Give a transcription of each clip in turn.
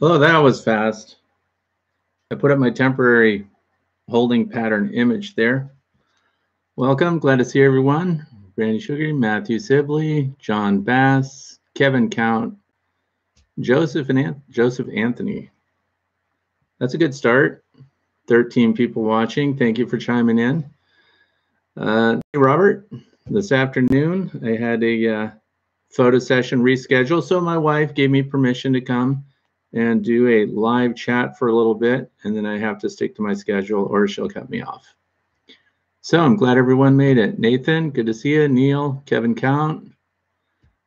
Oh, that was fast. I put up my temporary holding pattern image there. Welcome, glad to see everyone. Brandy Sugar, Matthew Sibley, John Bass, Kevin Count, Joseph and An Joseph Anthony. That's a good start. 13 people watching. Thank you for chiming in. Uh, hey, Robert, this afternoon I had a uh, photo session rescheduled, so my wife gave me permission to come and do a live chat for a little bit, and then I have to stick to my schedule or she'll cut me off. So I'm glad everyone made it. Nathan, good to see you. Neil, Kevin Count.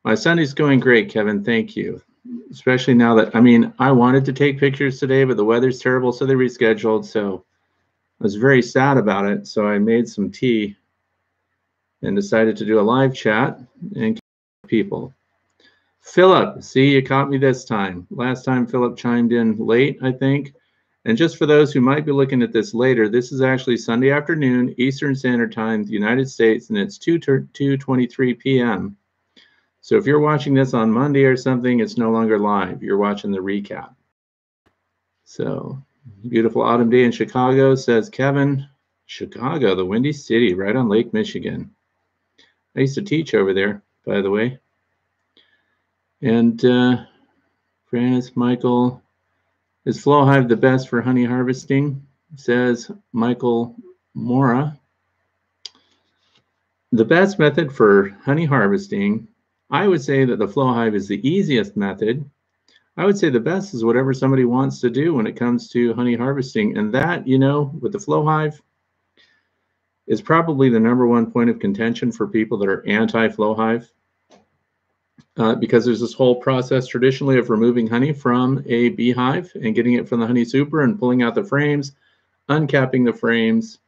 My Sunday's going great, Kevin. Thank you. Especially now that, I mean, I wanted to take pictures today, but the weather's terrible, so they rescheduled. So I was very sad about it. So I made some tea and decided to do a live chat and keep people. Philip, see, you caught me this time. Last time Philip chimed in late, I think. And just for those who might be looking at this later, this is actually Sunday afternoon, Eastern Standard Time, the United States, and it's 2 2:23 p.m. So if you're watching this on Monday or something, it's no longer live. You're watching the recap. So beautiful autumn day in Chicago, says Kevin. Chicago, the Windy City, right on Lake Michigan. I used to teach over there, by the way. And uh, Francis Michael, is Flow Hive the best for honey harvesting? Says Michael Mora. The best method for honey harvesting, I would say that the Flow Hive is the easiest method. I would say the best is whatever somebody wants to do when it comes to honey harvesting. And that, you know, with the Flow Hive, is probably the number one point of contention for people that are anti-Flow Hive uh, because there's this whole process traditionally of removing honey from a beehive and getting it from the honey super and pulling out the frames, uncapping the frames,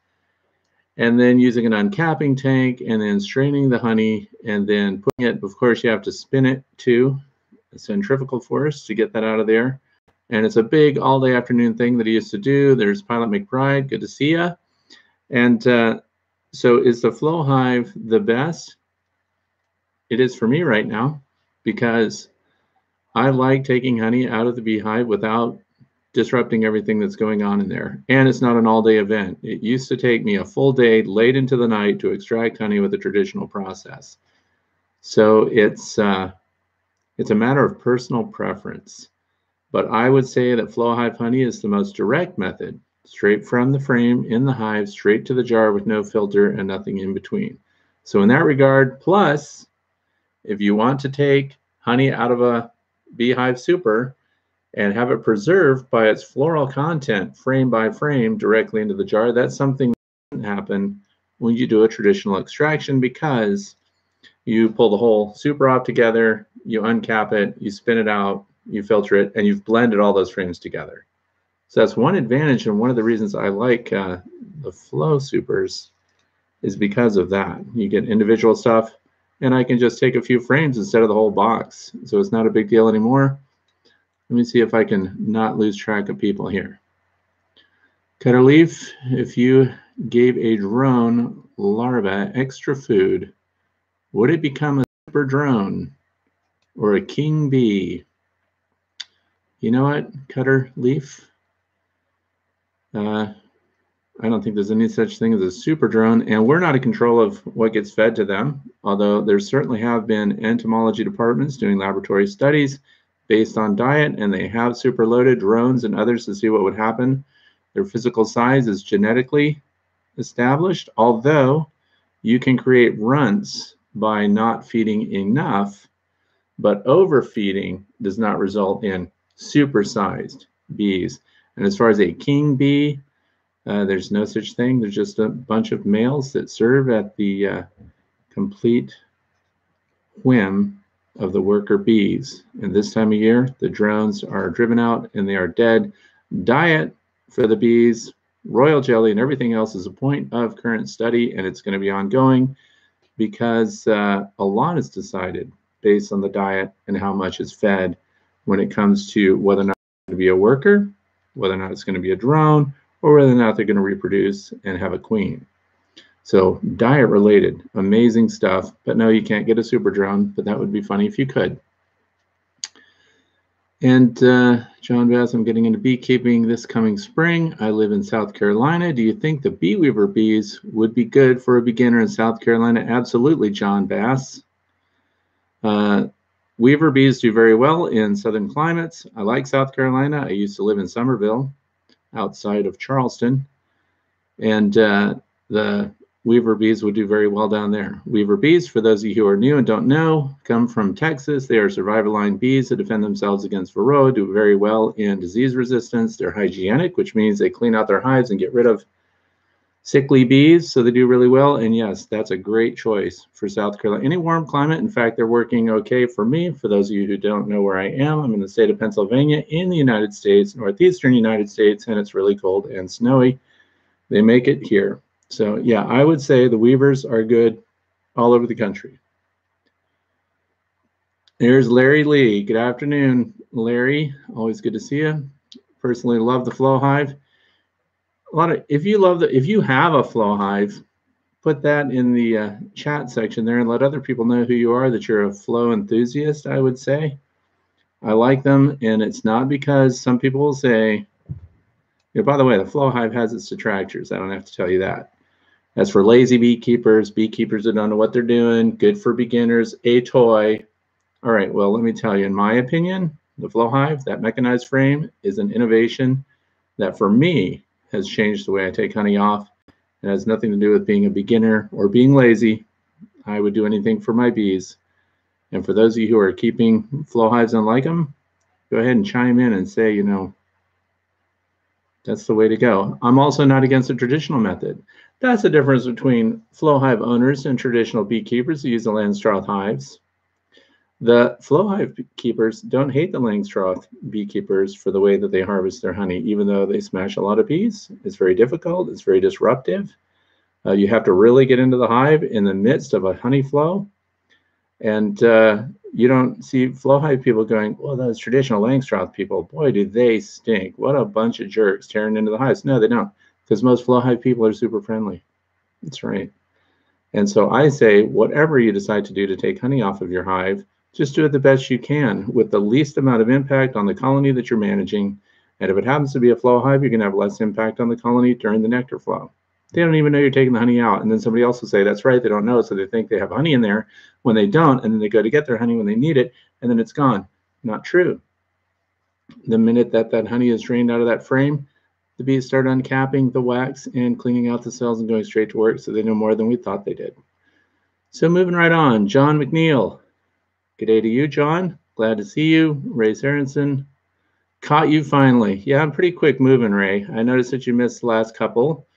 and then using an uncapping tank and then straining the honey and then putting it, of course, you have to spin it too, centrifugal force to get that out of there. And it's a big all day afternoon thing that he used to do. There's Pilot McBride. Good to see you. And uh, so is the flow hive the best? It is for me right now because I like taking honey out of the beehive without disrupting everything that's going on in there. And it's not an all day event. It used to take me a full day late into the night to extract honey with a traditional process. So it's uh, it's a matter of personal preference. But I would say that flow hive honey is the most direct method, straight from the frame in the hive, straight to the jar with no filter and nothing in between. So in that regard, plus if you want to take honey out of a beehive super and have it preserved by its floral content frame by frame directly into the jar, that's something that doesn't happen when you do a traditional extraction because you pull the whole super off together, you uncap it, you spin it out, you filter it, and you've blended all those frames together. So that's one advantage, and one of the reasons I like uh, the flow supers is because of that. You get individual stuff, and I can just take a few frames instead of the whole box. So it's not a big deal anymore. Let me see if I can not lose track of people here. Cutter Leaf, if you gave a drone larva extra food, would it become a super drone or a king bee? You know what, Cutter Leaf? Uh, I don't think there's any such thing as a super drone, and we're not in control of what gets fed to them, although there certainly have been entomology departments doing laboratory studies based on diet, and they have super loaded drones and others to see what would happen. Their physical size is genetically established, although you can create runts by not feeding enough, but overfeeding does not result in supersized bees. And as far as a king bee, uh, there's no such thing. There's just a bunch of males that serve at the uh, complete whim of the worker bees. And this time of year, the drones are driven out and they are dead. Diet for the bees, royal jelly, and everything else is a point of current study, and it's going to be ongoing because uh, a lot is decided based on the diet and how much is fed when it comes to whether or not it's going to be a worker, whether or not it's going to be a drone, or whether or not they're going to reproduce and have a queen. So diet related, amazing stuff. But no, you can't get a super drone, but that would be funny if you could. And uh, John Bass, I'm getting into beekeeping this coming spring. I live in South Carolina. Do you think the bee weaver bees would be good for a beginner in South Carolina? Absolutely, John Bass. Uh, weaver bees do very well in southern climates. I like South Carolina. I used to live in Summerville, outside of Charleston, and uh, the Weaver bees would do very well down there. Weaver bees, for those of you who are new and don't know, come from Texas. They are survival line bees that defend themselves against varroa, do very well in disease resistance. They're hygienic, which means they clean out their hives and get rid of sickly bees, so they do really well. And yes, that's a great choice for South Carolina. Any warm climate, in fact, they're working okay for me. For those of you who don't know where I am, I'm in the state of Pennsylvania in the United States, northeastern United States, and it's really cold and snowy. They make it here. So yeah, I would say the Weavers are good all over the country. Here's Larry Lee. Good afternoon, Larry. Always good to see you. Personally, love the flow hive. A lot of if you love the if you have a flow hive, put that in the uh, chat section there and let other people know who you are. That you're a flow enthusiast. I would say. I like them, and it's not because some people will say. You know, by the way, the flow hive has its detractors. I don't have to tell you that. As for lazy beekeepers, beekeepers that don't know what they're doing, good for beginners, a toy. All right, well, let me tell you, in my opinion, the flow hive, that mechanized frame, is an innovation that for me has changed the way I take honey off. It has nothing to do with being a beginner or being lazy. I would do anything for my bees. And for those of you who are keeping flow hives and like them, go ahead and chime in and say, you know, that's the way to go. I'm also not against the traditional method. That's the difference between flow hive owners and traditional beekeepers who use the Langstroth hives. The flow hive keepers don't hate the Langstroth beekeepers for the way that they harvest their honey, even though they smash a lot of bees. It's very difficult, it's very disruptive. Uh, you have to really get into the hive in the midst of a honey flow. And uh, you don't see flow hive people going, well, those traditional Langstroth people, boy, do they stink. What a bunch of jerks tearing into the hives. No, they don't because most flow hive people are super friendly. That's right. And so I say, whatever you decide to do to take honey off of your hive, just do it the best you can with the least amount of impact on the colony that you're managing. And if it happens to be a flow hive, you're going to have less impact on the colony during the nectar flow. They don't even know you're taking the honey out. And then somebody else will say, that's right, they don't know. So they think they have honey in there when they don't. And then they go to get their honey when they need it, and then it's gone. Not true. The minute that that honey is drained out of that frame, the bees start uncapping the wax and cleaning out the cells and going straight to work so they know more than we thought they did. So moving right on, John McNeil. Good day to you, John. Glad to see you. Ray Aronson. Caught you finally. Yeah, I'm pretty quick moving, Ray. I noticed that you missed the last couple.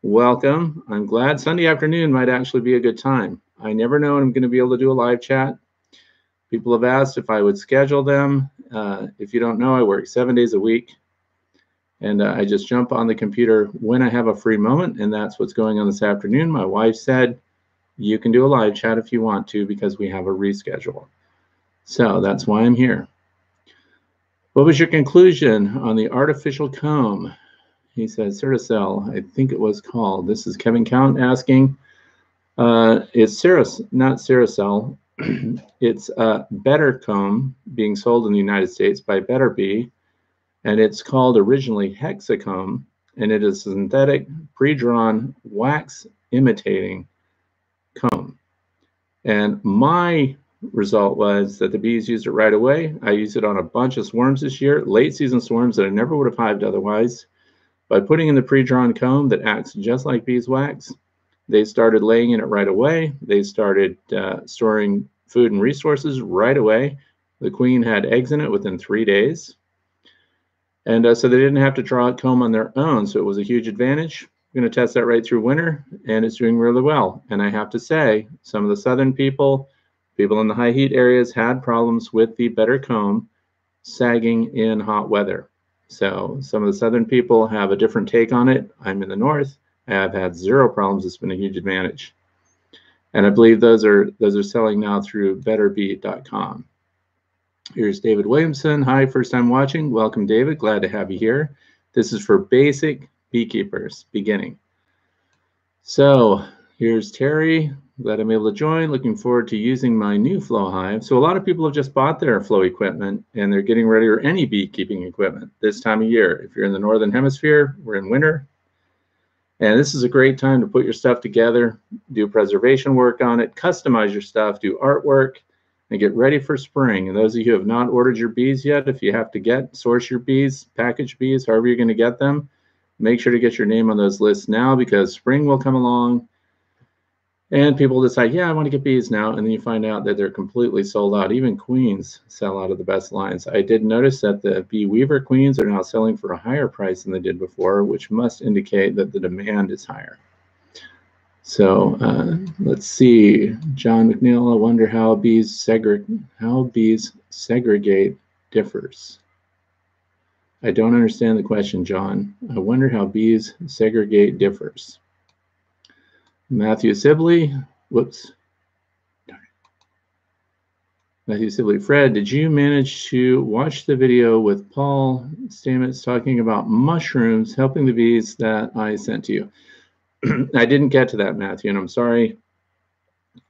Welcome. I'm glad Sunday afternoon might actually be a good time. I never know when I'm going to be able to do a live chat. People have asked if I would schedule them. Uh, if you don't know, I work seven days a week. And uh, I just jump on the computer when I have a free moment, and that's what's going on this afternoon. My wife said, You can do a live chat if you want to because we have a reschedule. So that's why I'm here. What was your conclusion on the artificial comb? He said, Certicell, I think it was called. This is Kevin Count asking. Uh, it's Ceris, not Cericell. it's a Better Comb being sold in the United States by Better Bee and it's called originally Hexacomb, and it is a synthetic pre-drawn wax imitating comb. And my result was that the bees used it right away. I used it on a bunch of swarms this year, late season swarms that I never would have hived otherwise. By putting in the pre-drawn comb that acts just like beeswax, they started laying in it right away. They started uh, storing food and resources right away. The queen had eggs in it within three days. And uh, so they didn't have to draw out comb on their own. So it was a huge advantage. I'm going to test that right through winter, and it's doing really well. And I have to say, some of the southern people, people in the high heat areas, had problems with the better comb sagging in hot weather. So some of the southern people have a different take on it. I'm in the north. I have had zero problems. It's been a huge advantage. And I believe those are those are selling now through betterbee.com. Here's David Williamson. Hi, first time watching. Welcome, David. Glad to have you here. This is for basic beekeepers beginning. So here's Terry. Glad I'm able to join. Looking forward to using my new flow hive. So a lot of people have just bought their flow equipment and they're getting ready or any beekeeping equipment this time of year. If you're in the northern hemisphere, we're in winter. And this is a great time to put your stuff together, do preservation work on it, customize your stuff, do artwork, and get ready for spring. And those of you who have not ordered your bees yet, if you have to get source your bees, package bees, however you're going to get them, make sure to get your name on those lists now because spring will come along and people decide, yeah, I want to get bees now. And then you find out that they're completely sold out. Even queens sell out of the best lines. I did notice that the bee weaver queens are now selling for a higher price than they did before, which must indicate that the demand is higher. So uh, let's see, John McNeil. I wonder how bees segregate how bees segregate differs. I don't understand the question, John. I wonder how bees segregate differs. Matthew Sibley, whoops. Matthew Sibley, Fred, did you manage to watch the video with Paul Stamets talking about mushrooms helping the bees that I sent to you? I didn't get to that, Matthew, and I'm sorry.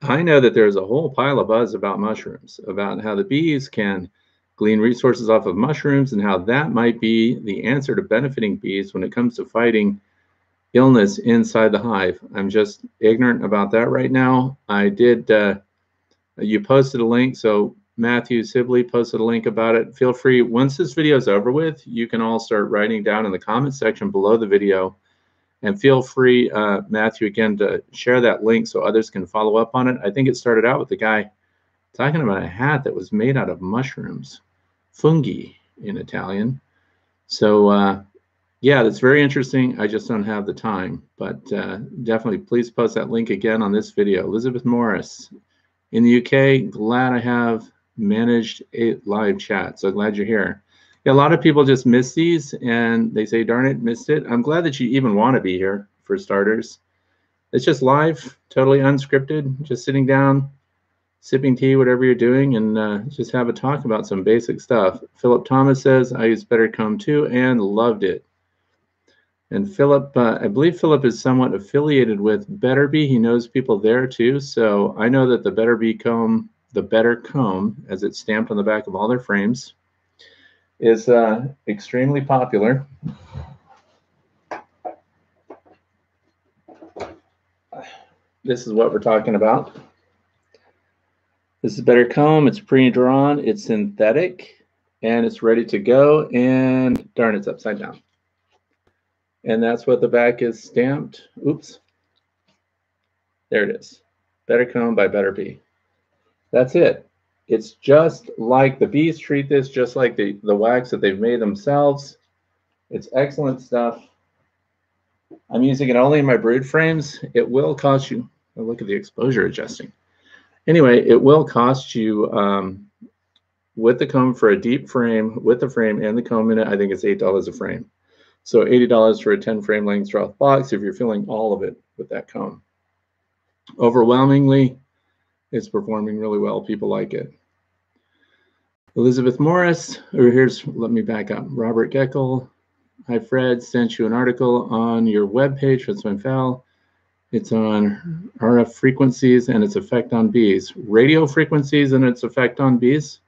I know that there's a whole pile of buzz about mushrooms, about how the bees can glean resources off of mushrooms and how that might be the answer to benefiting bees when it comes to fighting illness inside the hive. I'm just ignorant about that right now. I did, uh, you posted a link, so Matthew Sibley posted a link about it. Feel free, once this video is over with, you can all start writing down in the comment section below the video. And feel free, uh, Matthew, again, to share that link so others can follow up on it. I think it started out with the guy talking about a hat that was made out of mushrooms, fungi in Italian. So uh, yeah, that's very interesting. I just don't have the time, but uh, definitely please post that link again on this video. Elizabeth Morris in the UK, glad I have managed a live chat. So glad you're here. Yeah, a lot of people just miss these and they say, darn it, missed it. I'm glad that you even want to be here for starters. It's just live, totally unscripted, just sitting down, sipping tea, whatever you're doing, and uh, just have a talk about some basic stuff. Philip Thomas says, I use Better Comb too and loved it. And Philip, uh, I believe Philip is somewhat affiliated with Better Bee. He knows people there too. So I know that the Better Bee comb, the Better Comb, as it's stamped on the back of all their frames, is uh, extremely popular. This is what we're talking about. This is Better Comb. It's pre-drawn. It's synthetic, and it's ready to go. And darn, it's upside down. And that's what the back is stamped. Oops. There it is. Better Comb by Better Bee. That's it. It's just like the bees treat this, just like the, the wax that they've made themselves. It's excellent stuff. I'm using it only in my brood frames. It will cost you, oh, look at the exposure adjusting. Anyway, it will cost you um, with the comb for a deep frame, with the frame and the comb in it, I think it's $8 a frame. So $80 for a 10 frame Langstroth box if you're filling all of it with that comb. Overwhelmingly, it's performing really well. People like it. Elizabeth Morris, or here's, let me back up. Robert Geckel. Hi, Fred. Sent you an article on your webpage, Fred Fell. It's on RF frequencies and its effect on bees, radio frequencies and its effect on bees.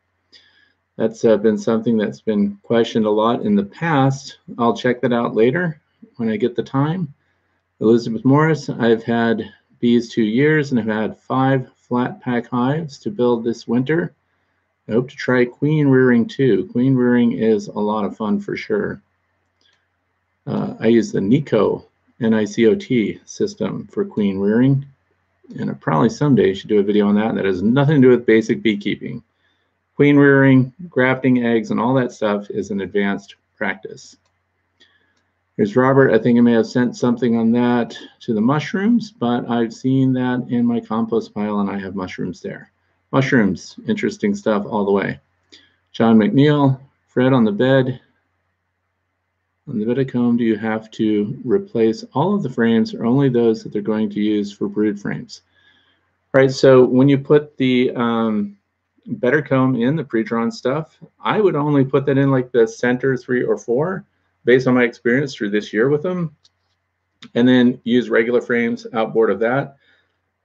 That's uh, been something that's been questioned a lot in the past. I'll check that out later when I get the time. Elizabeth Morris, I've had bees two years and I've had five flat pack hives to build this winter. I hope to try queen rearing too. Queen rearing is a lot of fun for sure. Uh, I use the Nico NICOT system for queen rearing, and I probably someday should do a video on that. That has nothing to do with basic beekeeping queen rearing, grafting eggs, and all that stuff is an advanced practice. Here's Robert. I think I may have sent something on that to the mushrooms, but I've seen that in my compost pile and I have mushrooms there. Mushrooms, interesting stuff all the way. John McNeil, Fred on the bed. On the bed of comb, do you have to replace all of the frames or only those that they're going to use for brood frames? All right, so when you put the um, better comb in the pre-drawn stuff. I would only put that in like the center three or four based on my experience through this year with them. And then use regular frames outboard of that.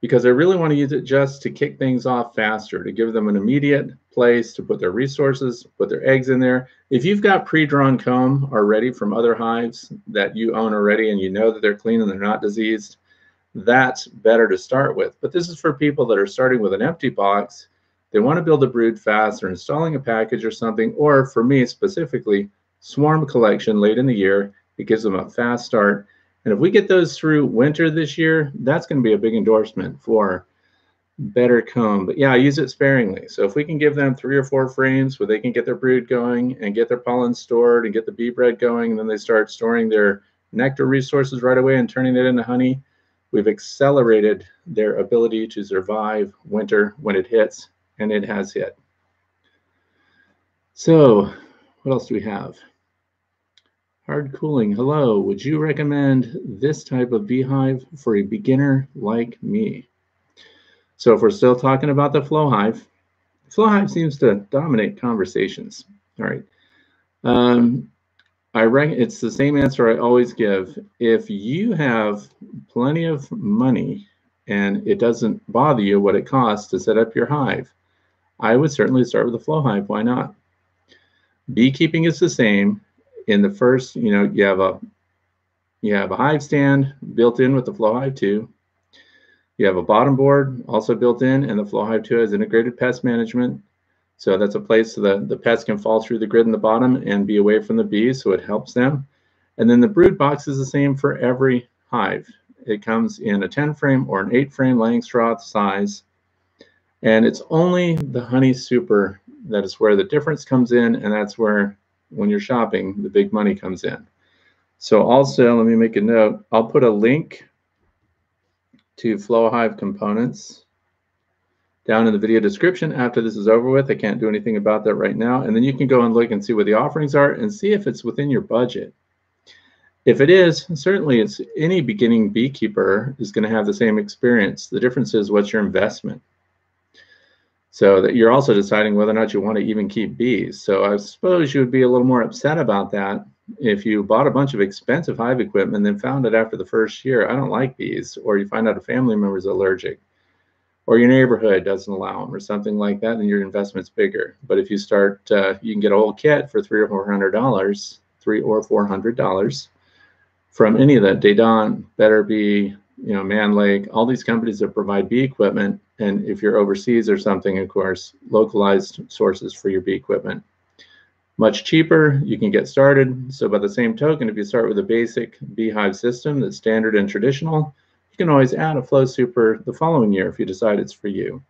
because I really want to use it just to kick things off faster, to give them an immediate place to put their resources, put their eggs in there. If you've got pre-drawn comb already from other hives that you own already and you know that they're clean and they're not diseased, that's better to start with. But this is for people that are starting with an empty box. They want to build a brood fast, or installing a package or something, or for me specifically, swarm collection late in the year. It gives them a fast start and if we get those through winter this year, that's going to be a big endorsement for better comb. But yeah, I use it sparingly. So if we can give them three or four frames where they can get their brood going and get their pollen stored and get the bee bread going, and then they start storing their nectar resources right away and turning it into honey, we've accelerated their ability to survive winter when it hits, and it has hit. So what else do we have? Hard cooling. Hello. Would you recommend this type of beehive for a beginner like me? So if we're still talking about the flow hive, flow hive seems to dominate conversations. All right. Um, I reckon it's the same answer I always give. If you have plenty of money and it doesn't bother you what it costs to set up your hive, I would certainly start with a flow hive. Why not? Beekeeping is the same in the first, you know, you have a you have a hive stand built in with the flow hive 2. You have a bottom board also built in, and the flow hive 2 has integrated pest management. So that's a place so that the pests can fall through the grid in the bottom and be away from the bees, so it helps them. And then the brood box is the same for every hive. It comes in a 10 frame or an 8 frame Langstroth size. And it's only the honey super that is where the difference comes in, and that's where when you're shopping, the big money comes in. So also, let me make a note. I'll put a link to Flow Hive components down in the video description after this is over with. I can't do anything about that right now. And then you can go and look and see what the offerings are and see if it's within your budget. If it is, certainly it's any beginning beekeeper is going to have the same experience. The difference is what's your investment. So that you're also deciding whether or not you want to even keep bees. So I suppose you would be a little more upset about that if you bought a bunch of expensive hive equipment and then found out after the first year, I don't like bees, or you find out a family member is allergic, or your neighborhood doesn't allow them, or something like that, then your investment's bigger. But if you start, uh, you can get a whole kit for three or four hundred dollars, three or four hundred dollars from any of that. Dadant, Better Bee, you know, Mann Lake, all these companies that provide bee equipment and if you're overseas or something, of course, localized sources for your bee equipment. Much cheaper, you can get started. So by the same token, if you start with a basic beehive system that's standard and traditional, you can always add a flow super the following year if you decide it's for you.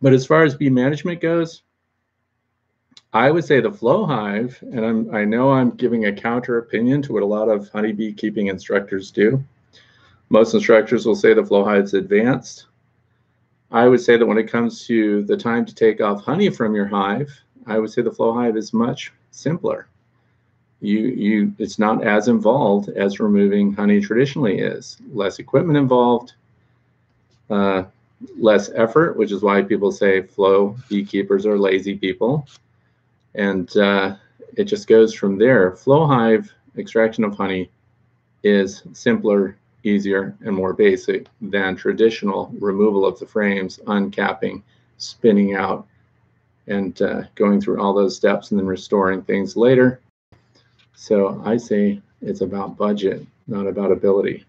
But as far as bee management goes, I would say the flow hive, and I'm, I know I'm giving a counter opinion to what a lot of honeybee keeping instructors do. Most instructors will say the flow hive is advanced. I would say that when it comes to the time to take off honey from your hive, I would say the flow hive is much simpler. You, you, it's not as involved as removing honey traditionally is. Less equipment involved, uh, less effort, which is why people say flow beekeepers are lazy people. And uh, it just goes from there. Flow hive extraction of honey is simpler easier and more basic than traditional removal of the frames, uncapping, spinning out, and uh, going through all those steps and then restoring things later. So I say it's about budget, not about ability.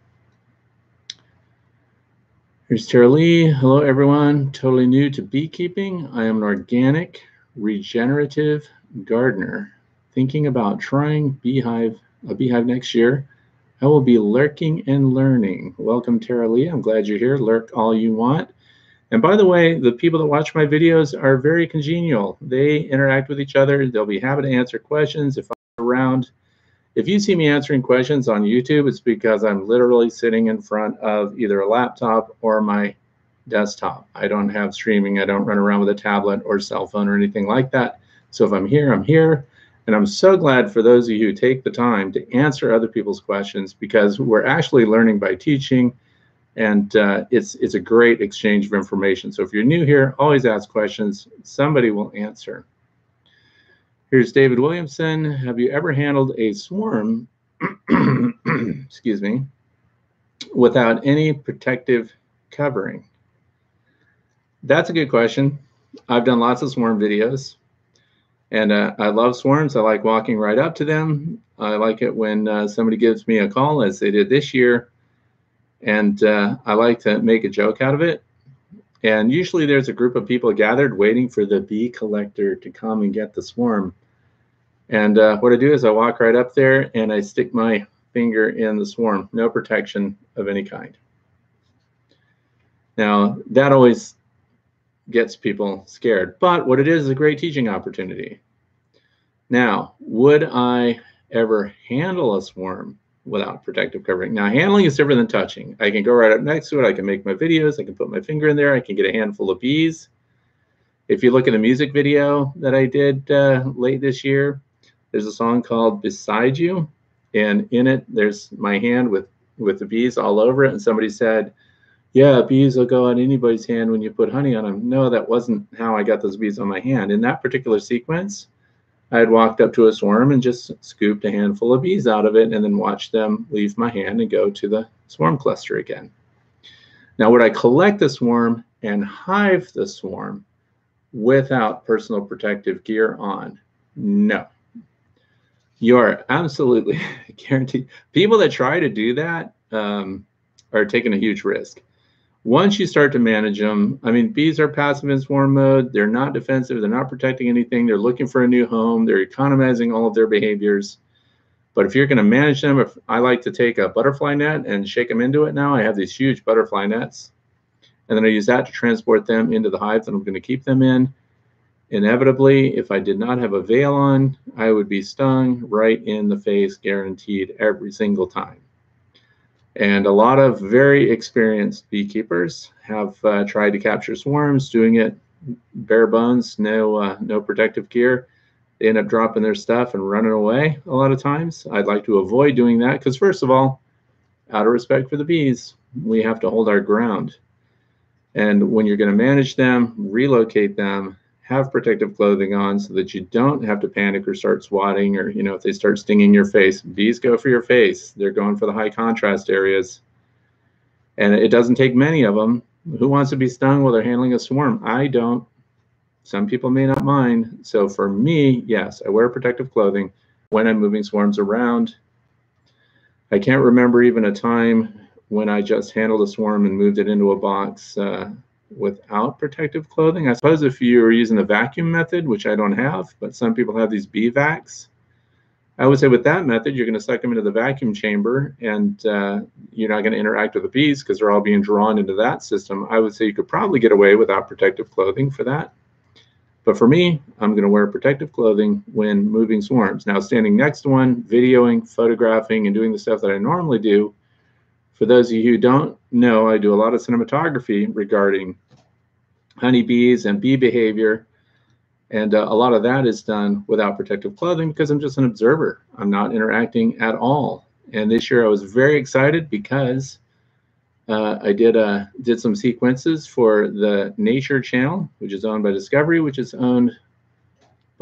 Here's Tara Lee. Hello, everyone. Totally new to beekeeping. I am an organic, regenerative gardener thinking about trying beehive a beehive next year I will be lurking and learning. Welcome, Tara Lee. I'm glad you're here. Lurk all you want. And by the way, the people that watch my videos are very congenial. They interact with each other. They'll be happy to answer questions if I'm around. If you see me answering questions on YouTube, it's because I'm literally sitting in front of either a laptop or my desktop. I don't have streaming. I don't run around with a tablet or cell phone or anything like that. So if I'm here, I'm here. And I'm so glad for those of you who take the time to answer other people's questions because we're actually learning by teaching and uh, it's, it's a great exchange of information. So if you're new here, always ask questions. Somebody will answer. Here's David Williamson. Have you ever handled a swarm, excuse me, without any protective covering? That's a good question. I've done lots of swarm videos. And uh, I love swarms. I like walking right up to them. I like it when uh, somebody gives me a call, as they did this year. And uh, I like to make a joke out of it. And usually there's a group of people gathered waiting for the bee collector to come and get the swarm. And uh, what I do is I walk right up there and I stick my finger in the swarm, no protection of any kind. Now, that always gets people scared, but what it is is a great teaching opportunity. Now, would I ever handle a swarm without protective covering? Now, handling is different than touching. I can go right up next to it. I can make my videos. I can put my finger in there. I can get a handful of bees. If you look at the music video that I did uh, late this year, there's a song called Beside You. And in it, there's my hand with, with the bees all over it. And somebody said, yeah, bees will go on anybody's hand when you put honey on them. No, that wasn't how I got those bees on my hand. In that particular sequence, I had walked up to a swarm and just scooped a handful of bees out of it and then watched them leave my hand and go to the swarm cluster again. Now, would I collect the swarm and hive the swarm without personal protective gear on? No. You are absolutely guaranteed. People that try to do that um, are taking a huge risk once you start to manage them, I mean, bees are passive in swarm mode. They're not defensive. They're not protecting anything. They're looking for a new home. They're economizing all of their behaviors. But if you're going to manage them, if I like to take a butterfly net and shake them into it now, I have these huge butterfly nets. And then I use that to transport them into the hive that I'm going to keep them in. Inevitably, if I did not have a veil on, I would be stung right in the face, guaranteed every single time. And a lot of very experienced beekeepers have uh, tried to capture swarms, doing it bare bones, no uh, no protective gear. They end up dropping their stuff and running away a lot of times. I'd like to avoid doing that because first of all, out of respect for the bees, we have to hold our ground. And when you're going to manage them, relocate them, have protective clothing on so that you don't have to panic or start swatting or you know if they start stinging your face bees go for your face. They're going for the high contrast areas. And it doesn't take many of them who wants to be stung while they're handling a swarm? I don't. Some people may not mind. So for me yes i wear protective clothing when i'm moving swarms around. I can't remember even a time when i just handled a swarm and moved it into a box uh, without protective clothing. I suppose if you're using the vacuum method, which I don't have, but some people have these bee vacs. I would say with that method, you're going to suck them into the vacuum chamber and uh, you're not going to interact with the bees because they're all being drawn into that system. I would say you could probably get away without protective clothing for that. But for me, I'm going to wear protective clothing when moving swarms. Now, standing next to one, videoing, photographing, and doing the stuff that I normally do, for those of you who don't know, I do a lot of cinematography regarding honeybees and bee behavior. And uh, a lot of that is done without protective clothing because I'm just an observer. I'm not interacting at all. And this year I was very excited because uh, I did uh, did some sequences for the Nature Channel, which is owned by Discovery, which is owned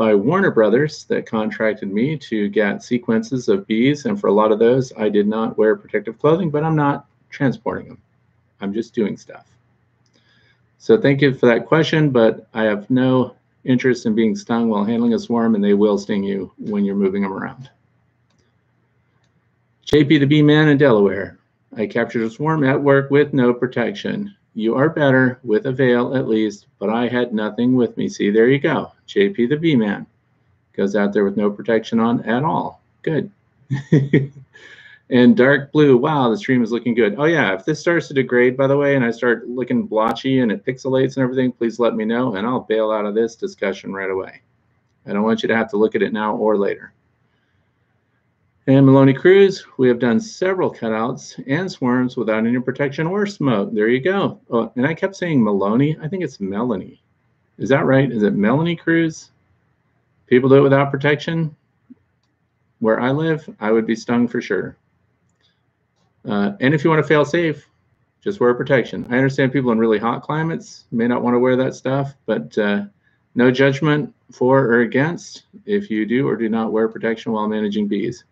by Warner Brothers that contracted me to get sequences of bees. And for a lot of those, I did not wear protective clothing, but I'm not transporting them. I'm just doing stuff. So thank you for that question, but I have no interest in being stung while handling a swarm, and they will sting you when you're moving them around. JP the Bee Man in Delaware. I captured a swarm at work with no protection. You are better with a veil at least, but I had nothing with me. See, there you go. JP the Bee Man goes out there with no protection on at all. Good. and dark blue. Wow, the stream is looking good. Oh yeah, if this starts to degrade, by the way, and I start looking blotchy and it pixelates and everything, please let me know and I'll bail out of this discussion right away. I don't want you to have to look at it now or later. And Maloney Cruz, we have done several cutouts and swarms without any protection or smoke. There you go. Oh, and I kept saying Maloney. I think it's Melanie. Is that right? Is it Melanie Cruz? People do it without protection. Where I live, I would be stung for sure. Uh, and if you want to fail safe, just wear protection. I understand people in really hot climates may not want to wear that stuff, but uh, no judgment for or against if you do or do not wear protection while managing bees.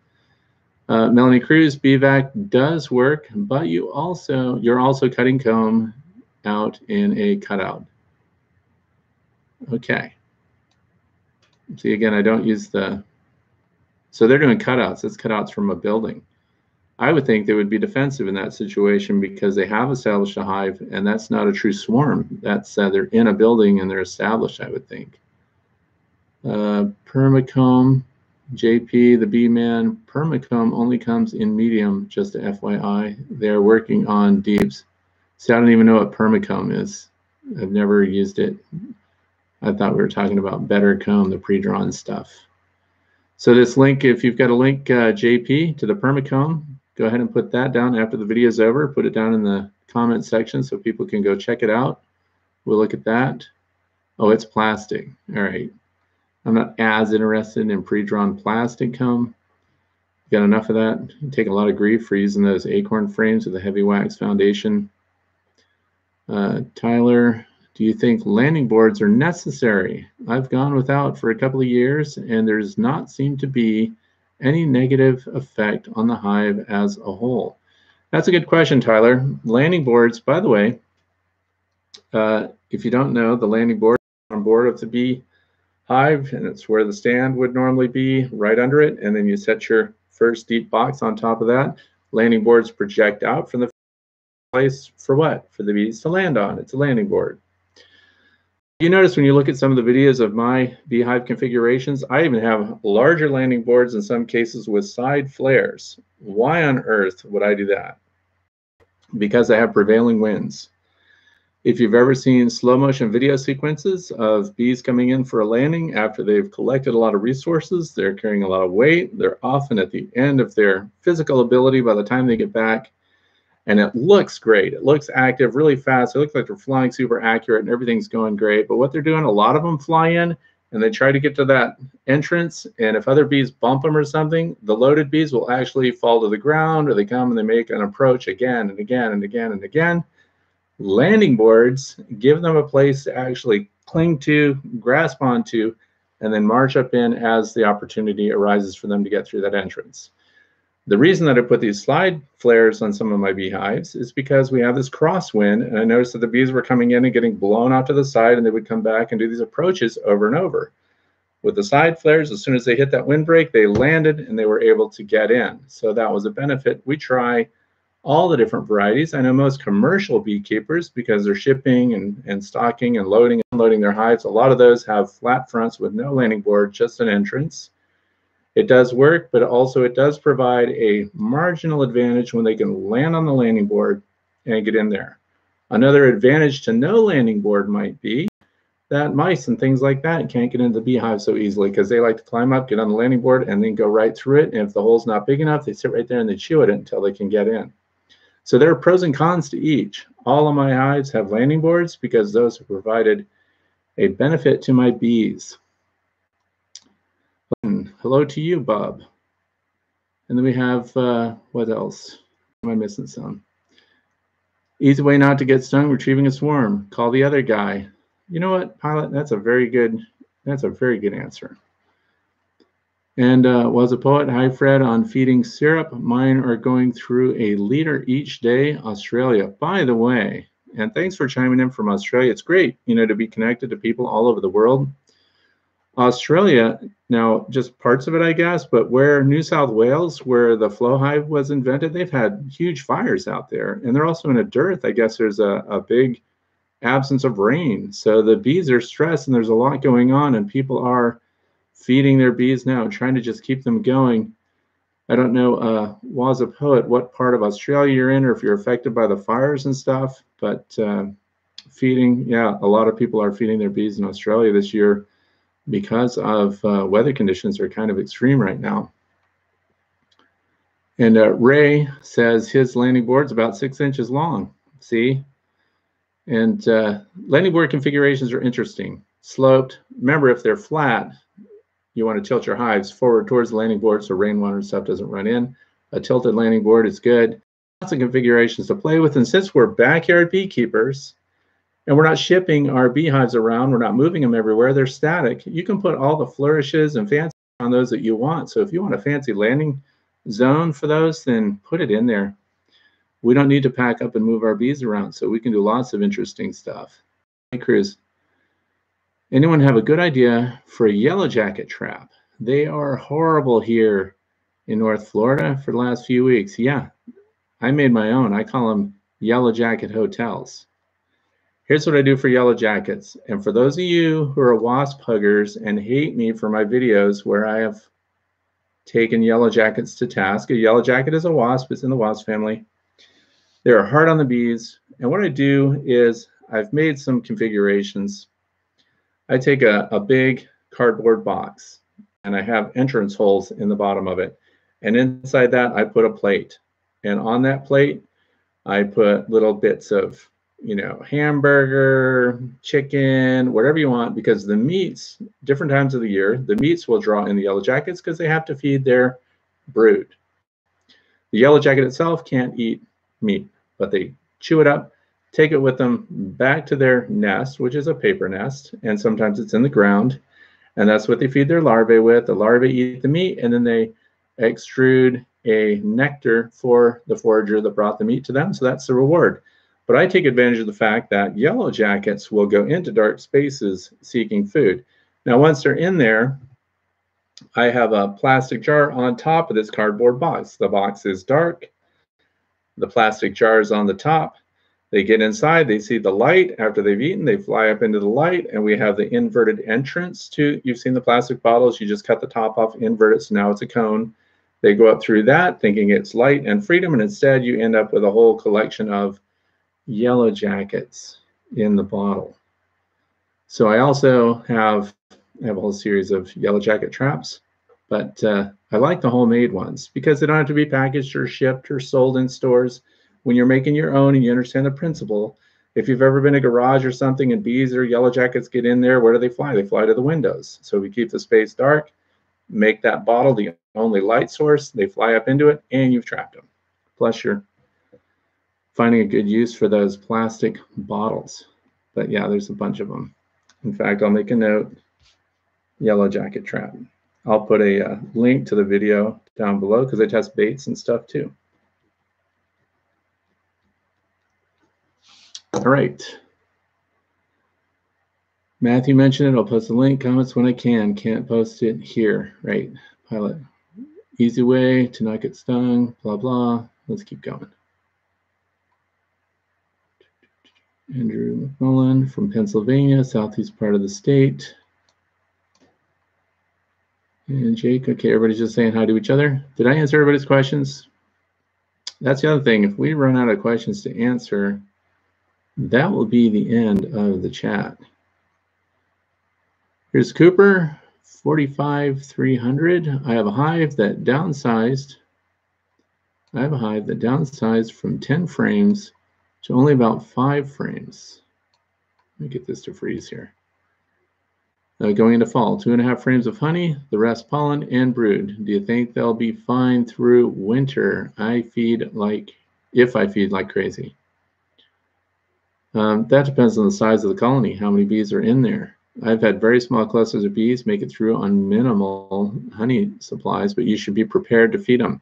Uh, Melanie Cruz, BVAC does work, but you also you're also cutting comb out in a cutout. Okay. See, again, I don't use the, so they're doing cutouts. That's cutouts from a building. I would think they would be defensive in that situation because they have established a hive, and that's not a true swarm. That's uh, they're in a building and they're established. I would think. Uh, permacomb, JP, the Bee Man. Permacomb only comes in medium. Just FYI, they're working on deeps. See, I don't even know what permacomb is. I've never used it. I thought we were talking about better comb, the pre-drawn stuff. So this link, if you've got a link, uh, JP, to the permacomb, go ahead and put that down after the video is over. Put it down in the comment section so people can go check it out. We'll look at that. Oh, it's plastic. All right. I'm not as interested in pre-drawn plastic comb. Got enough of that. Take a lot of grief for using those acorn frames with a heavy wax foundation. Uh, Tyler, do you think landing boards are necessary? I've gone without for a couple of years, and there's not seemed to be any negative effect on the hive as a whole? That's a good question, Tyler. Landing boards, by the way, uh, if you don't know, the landing board on board of the bee hive, and it's where the stand would normally be, right under it, and then you set your first deep box on top of that. Landing boards project out from the place for what? For the bees to land on. It's a landing board. You notice when you look at some of the videos of my beehive configurations, I even have larger landing boards in some cases with side flares. Why on earth would I do that? Because I have prevailing winds. If you've ever seen slow motion video sequences of bees coming in for a landing after they've collected a lot of resources, they're carrying a lot of weight, they're often at the end of their physical ability by the time they get back and it looks great. It looks active, really fast. It looks like they're flying super accurate and everything's going great. But what they're doing, a lot of them fly in and they try to get to that entrance. And if other bees bump them or something, the loaded bees will actually fall to the ground or they come and they make an approach again and again and again and again. Landing boards give them a place to actually cling to, grasp onto, and then march up in as the opportunity arises for them to get through that entrance. The reason that I put these slide flares on some of my beehives is because we have this crosswind, and I noticed that the bees were coming in and getting blown out to the side, and they would come back and do these approaches over and over. With the side flares, as soon as they hit that windbreak, they landed and they were able to get in. So that was a benefit. We try all the different varieties. I know most commercial beekeepers, because they're shipping and, and stocking and loading and unloading their hives, a lot of those have flat fronts with no landing board, just an entrance. It does work, but also it does provide a marginal advantage when they can land on the landing board and get in there. Another advantage to no landing board might be that mice and things like that can't get into the beehive so easily because they like to climb up, get on the landing board, and then go right through it. And if the hole's not big enough, they sit right there and they chew at it until they can get in. So there are pros and cons to each. All of my hives have landing boards because those have provided a benefit to my bees. Hello to you, Bob. And then we have, uh, what else? Am I missing some? Easy way not to get stung, retrieving a swarm. Call the other guy. You know what, pilot? That's a very good, that's a very good answer. And uh, was a poet, hi Fred, on feeding syrup. Mine are going through a liter each day, Australia. By the way, and thanks for chiming in from Australia. It's great, you know, to be connected to people all over the world. Australia, now just parts of it, I guess, but where New South Wales, where the flow hive was invented, they've had huge fires out there. And they're also in a dearth. I guess there's a, a big absence of rain. So the bees are stressed and there's a lot going on, and people are feeding their bees now trying to just keep them going. I don't know, uh, was a poet, what part of Australia you're in, or if you're affected by the fires and stuff, but uh, feeding, yeah, a lot of people are feeding their bees in Australia this year because of uh, weather conditions are kind of extreme right now. And uh, Ray says his landing board is about six inches long. See? And uh, landing board configurations are interesting. Sloped. Remember, if they're flat, you want to tilt your hives forward towards the landing board so rainwater and stuff doesn't run in. A tilted landing board is good. Lots of configurations to play with. And since we're backyard beekeepers, and we're not shipping our beehives around. We're not moving them everywhere. They're static. You can put all the flourishes and fancy on those that you want. So if you want a fancy landing zone for those, then put it in there. we don't need to pack up and move our bees around. So we can do lots of interesting stuff. Hey, Cruz. Anyone have a good idea for a yellow jacket trap? They are horrible here in North Florida for the last few weeks. Yeah, I made my own. I call them yellow jacket hotels. Here's what I do for yellow jackets. And for those of you who are wasp huggers and hate me for my videos where I have taken yellow jackets to task, a yellow jacket is a wasp, it's in the wasp family. They're hard on the bees. And what I do is I've made some configurations. I take a, a big cardboard box and I have entrance holes in the bottom of it. And inside that, I put a plate. And on that plate, I put little bits of, you know, hamburger, chicken, whatever you want, because the meats, different times of the year, the meats will draw in the yellow jackets because they have to feed their brood. The yellow jacket itself can't eat meat, but they chew it up, take it with them back to their nest, which is a paper nest, and sometimes it's in the ground. And that's what they feed their larvae with. The larvae eat the meat, and then they extrude a nectar for the forager that brought the meat to them. So that's the reward. But I take advantage of the fact that yellow jackets will go into dark spaces seeking food. Now, once they're in there, I have a plastic jar on top of this cardboard box. The box is dark. The plastic jar is on the top. They get inside, they see the light. After they've eaten, they fly up into the light, and we have the inverted entrance to, you've seen the plastic bottles, you just cut the top off, invert it, so now it's a cone. They go up through that thinking it's light and freedom, and instead you end up with a whole collection of yellow jackets in the bottle. So I also have, I have a whole series of yellow jacket traps, but uh, I like the homemade ones because they don't have to be packaged or shipped or sold in stores. When you're making your own and you understand the principle, if you've ever been a garage or something and bees or yellow jackets get in there, where do they fly? They fly to the windows. So we keep the space dark, make that bottle the only light source, they fly up into it, and you've trapped them. Plus, you're finding a good use for those plastic bottles. But yeah, there's a bunch of them. In fact, I'll make a note yellow jacket trap. I'll put a uh, link to the video down below because I test baits and stuff too. All right. Matthew mentioned it. I'll post a link, comments when I can. Can't post it here. Right. Pilot. Easy way to not get stung. Blah, blah. Let's keep going. Andrew McMullen from Pennsylvania, southeast part of the state. And Jake, okay, everybody's just saying hi to each other. Did I answer everybody's questions? That's the other thing. If we run out of questions to answer, that will be the end of the chat. Here's Cooper, 45300. I have a hive that downsized. I have a hive that downsized from 10 frames to only about five frames. Let me get this to freeze here. Uh, going into fall, two and a half frames of honey, the rest pollen and brood. Do you think they'll be fine through winter? I feed like, if I feed like crazy. Um, that depends on the size of the colony, how many bees are in there. I've had very small clusters of bees make it through on minimal honey supplies, but you should be prepared to feed them.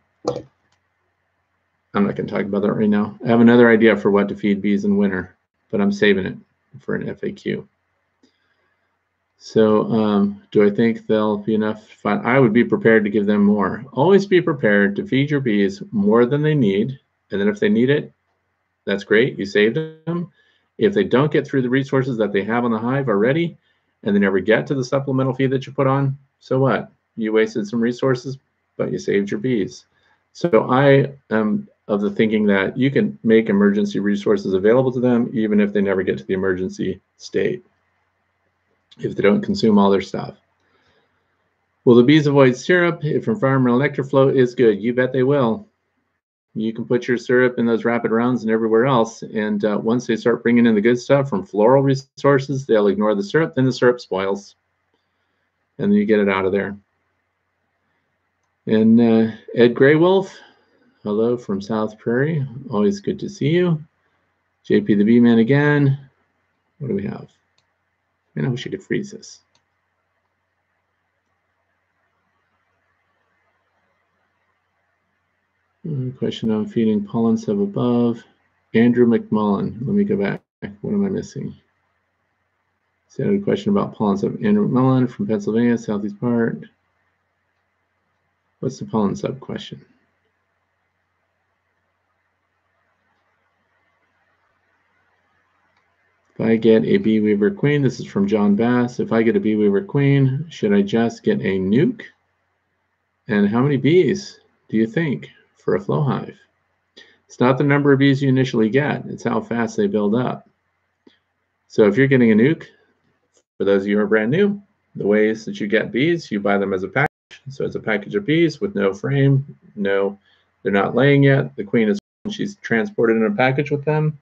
I'm not going to talk about that right now. I have another idea for what to feed bees in winter, but I'm saving it for an FAQ. So um, do I think they'll be enough fun? I would be prepared to give them more. Always be prepared to feed your bees more than they need. And then if they need it, that's great. You saved them. If they don't get through the resources that they have on the hive already, and they never get to the supplemental feed that you put on, so what? You wasted some resources, but you saved your bees. So I am of the thinking that you can make emergency resources available to them even if they never get to the emergency state, if they don't consume all their stuff. Will the bees avoid syrup if environmental nectar flow is good? You bet they will. You can put your syrup in those rapid rounds and everywhere else. And uh, once they start bringing in the good stuff from floral resources, they'll ignore the syrup. Then the syrup spoils. And then you get it out of there. And uh, Ed Graywolf, hello from South Prairie. Always good to see you. JP the Bee Man again. What do we have? Man, I wish you could freeze this. Question on feeding pollen sub above. Andrew McMullen. Let me go back. What am I missing? A question about pollen sub. Andrew McMullen from Pennsylvania, southeast part. What's the pollen sub question? If I get a BeeWeaver queen, this is from John Bass. If I get a BeeWeaver queen, should I just get a nuke? And how many bees do you think for a flow hive? It's not the number of bees you initially get, it's how fast they build up. So if you're getting a nuke, for those of you who are brand new, the ways that you get bees, you buy them as a package. So it's a package of bees with no frame, no, they're not laying yet. The queen is she's transported in a package with them.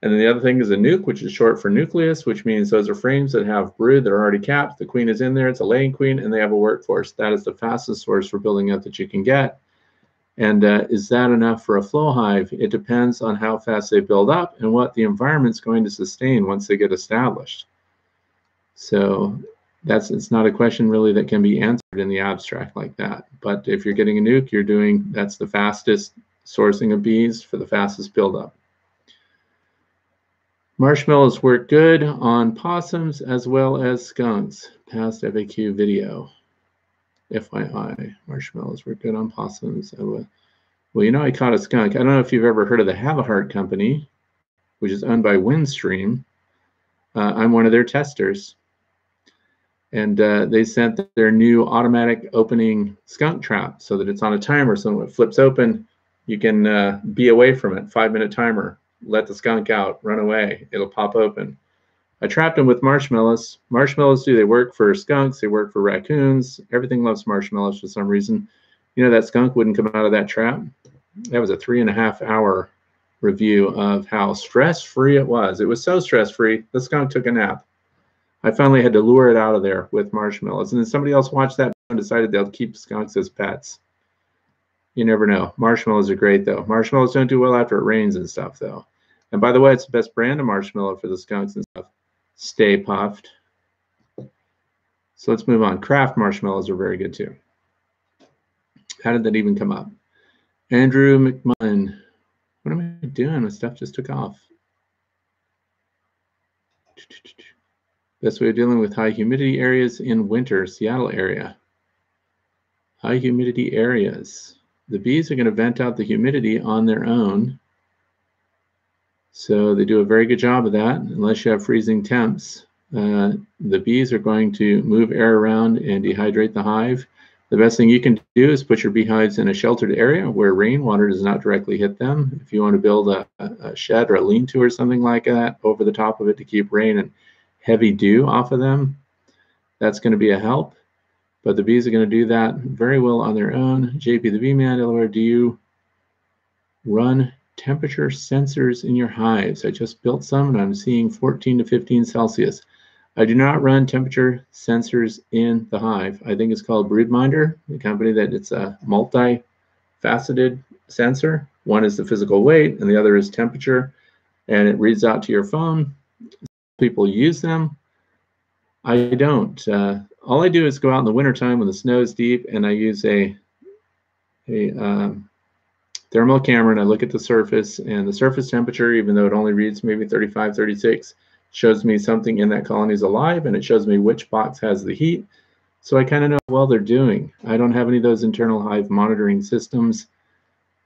And then the other thing is a nuke, which is short for nucleus, which means those are frames that have brood that are already capped. The queen is in there, it's a laying queen, and they have a workforce. That is the fastest source for building up that you can get. And uh, is that enough for a flow hive? It depends on how fast they build up and what the environment's going to sustain once they get established. So that's it's not a question really that can be answered in the abstract like that. But if you're getting a nuke, you're doing that's the fastest sourcing of bees for the fastest buildup. Marshmallows work good on possums as well as skunks. Past FAQ video. FYI, marshmallows were good on possums. Well, you know, I caught a skunk. I don't know if you've ever heard of the Havahart Company, which is owned by Woodstream. Uh, I'm one of their testers. And uh, they sent their new automatic opening skunk trap so that it's on a timer. So when it flips open, you can uh, be away from it, five minute timer let the skunk out, run away. It'll pop open. I trapped them with marshmallows. Marshmallows do they work for skunks? They work for raccoons. Everything loves marshmallows for some reason. You know that skunk wouldn't come out of that trap. That was a three and a half hour review of how stress free it was. It was so stress free. The skunk took a nap. I finally had to lure it out of there with marshmallows, and then somebody else watched that and decided they'll keep skunks as pets. You never know. Marshmallows are great though. Marshmallows don't do well after it rains and stuff though. And by the way, it's the best brand of marshmallow for the skunks and stuff. Stay puffed. So let's move on. Kraft marshmallows are very good too. How did that even come up? Andrew McMullen. What am I doing? My stuff just took off. Best way of dealing with high humidity areas in winter, Seattle area. High humidity areas the bees are going to vent out the humidity on their own. So they do a very good job of that, unless you have freezing temps. Uh, the bees are going to move air around and dehydrate the hive. The best thing you can do is put your beehives in a sheltered area where rainwater does not directly hit them. If you want to build a, a shed or a lean-to or something like that over the top of it to keep rain and heavy dew off of them, that's going to be a help but the bees are going to do that very well on their own. JP the bee man, Delaware, do you run temperature sensors in your hives? I just built some and I'm seeing 14 to 15 Celsius. I do not run temperature sensors in the hive. I think it's called Broodminder, the company that it's a multi-faceted sensor. One is the physical weight and the other is temperature and it reads out to your phone. People use them. I don't. Uh, all I do is go out in the wintertime when the snow is deep and I use a, a um, thermal camera and I look at the surface and the surface temperature, even though it only reads maybe 35, 36, shows me something in that colony is alive and it shows me which box has the heat. So I kind of know well they're doing. I don't have any of those internal hive monitoring systems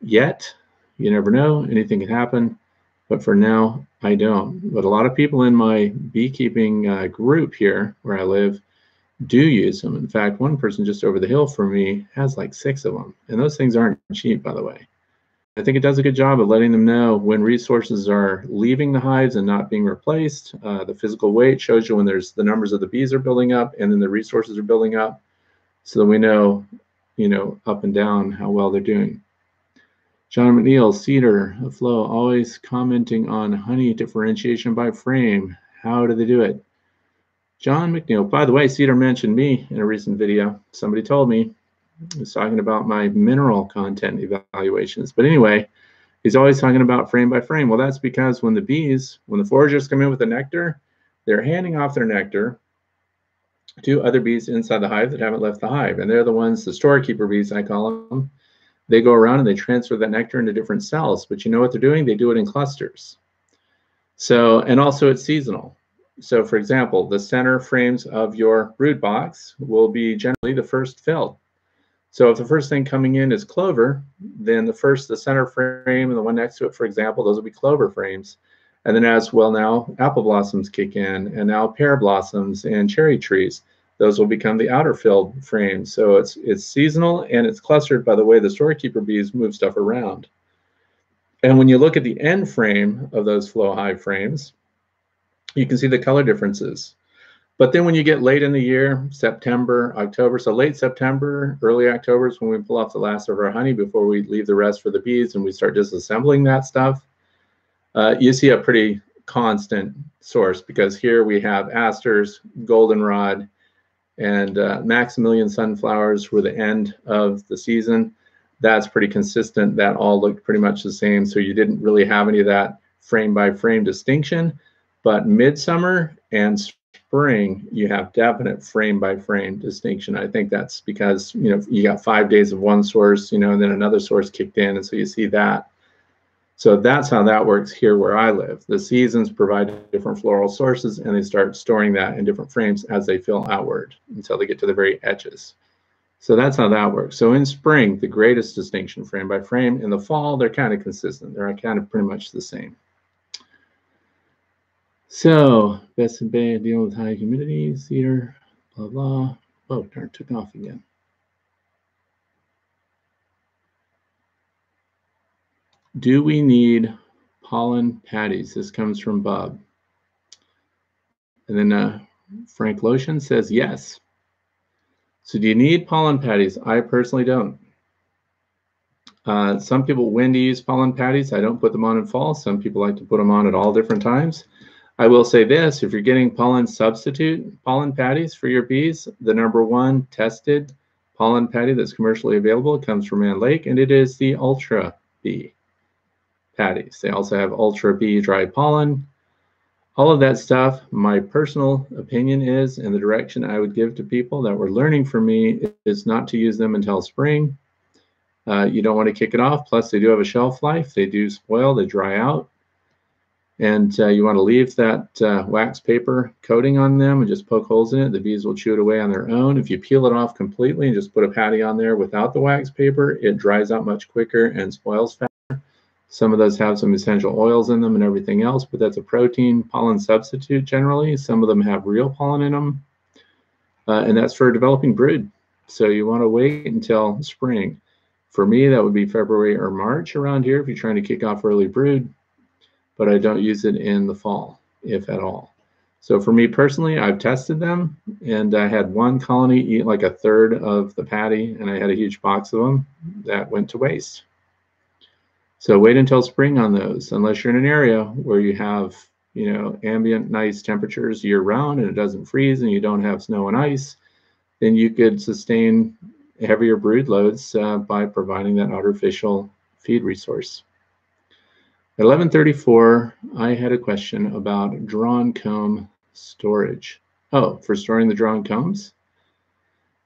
yet. You never know, anything can happen. But for now, I don't. But a lot of people in my beekeeping uh, group here where I live do use them. In fact, one person just over the hill from me has like six of them. And those things aren't cheap, by the way. I think it does a good job of letting them know when resources are leaving the hives and not being replaced. Uh, the physical weight shows you when there's the numbers of the bees are building up and then the resources are building up so that we know, you know, up and down how well they're doing. John McNeil, Cedar, Flow, always commenting on honey differentiation by frame. How do they do it? John McNeil. By the way, Cedar mentioned me in a recent video. Somebody told me was talking about my mineral content evaluations. But anyway, he's always talking about frame by frame. Well, that's because when the bees, when the foragers come in with the nectar, they're handing off their nectar to other bees inside the hive that haven't left the hive. And they're the ones, the storekeeper bees, I call them. they go around and they transfer that nectar into different cells. But you know what they're doing? They do it in clusters. So, and also it's seasonal. So for example, the center frames of your brood box will be generally the first filled. So if the first thing coming in is clover, then the first, the center frame and the one next to it, for example, those will be clover frames. And then as well now, apple blossoms kick in and now pear blossoms and cherry trees. Those will become the outer filled frames. So it's it's seasonal and it's clustered by the way the storekeeper bees move stuff around. And when you look at the end frame of those flow hive frames, you can see the color differences. But then when you get late in the year, September, October, so late September, early October is when we pull off the last of our honey before we leave the rest for the bees and we start disassembling that stuff. Uh, you see a pretty constant source because here we have asters, goldenrod, and uh, Maximilian sunflowers were the end of the season. That's pretty consistent. That all looked pretty much the same. So you didn't really have any of that frame by frame distinction. But midsummer and spring, you have definite frame by frame distinction. I think that's because you know you got five days of one source, you know, and then another source kicked in, and so you see that. So that's how that works here where I live. The seasons provide different floral sources and they start storing that in different frames as they fill outward until they get to the very edges. So that's how that works. So in spring, the greatest distinction frame by frame. In the fall, they're kind of consistent. They're kind of pretty much the same. So best in bay dealing with high humidity, cedar, blah, blah. Oh, darn, took off again. Do we need pollen patties? This comes from Bob. And then uh, Frank Lotion says yes. So do you need pollen patties? I personally don't. Uh, some people when to use pollen patties. I don't put them on in fall. Some people like to put them on at all different times. I will say this, if you're getting pollen substitute pollen patties for your bees, the number one tested pollen patty that's commercially available comes from Mann Lake, and it is the Ultra Bee patties. They also have Ultra Bee dry pollen. All of that stuff, my personal opinion is, and the direction I would give to people that were learning from me is not to use them until spring. Uh, you don't want to kick it off. Plus, they do have a shelf life. They do spoil, they dry out. And uh, you want to leave that uh, wax paper coating on them and just poke holes in it. The bees will chew it away on their own. If you peel it off completely and just put a patty on there without the wax paper, it dries out much quicker and spoils faster. Some of those have some essential oils in them and everything else, but that's a protein pollen substitute generally. Some of them have real pollen in them, uh, and that's for developing brood. So you want to wait until spring. For me, that would be February or March around here if you're trying to kick off early brood, but I don't use it in the fall, if at all. So for me personally, I've tested them and I had one colony eat like a third of the patty and I had a huge box of them that went to waste. So wait until spring on those, unless you're in an area where you have, you know, ambient nice temperatures year round and it doesn't freeze and you don't have snow and ice, then you could sustain heavier brood loads uh, by providing that artificial feed resource. At 1134, I had a question about drawn comb storage. Oh, for storing the drawn combs?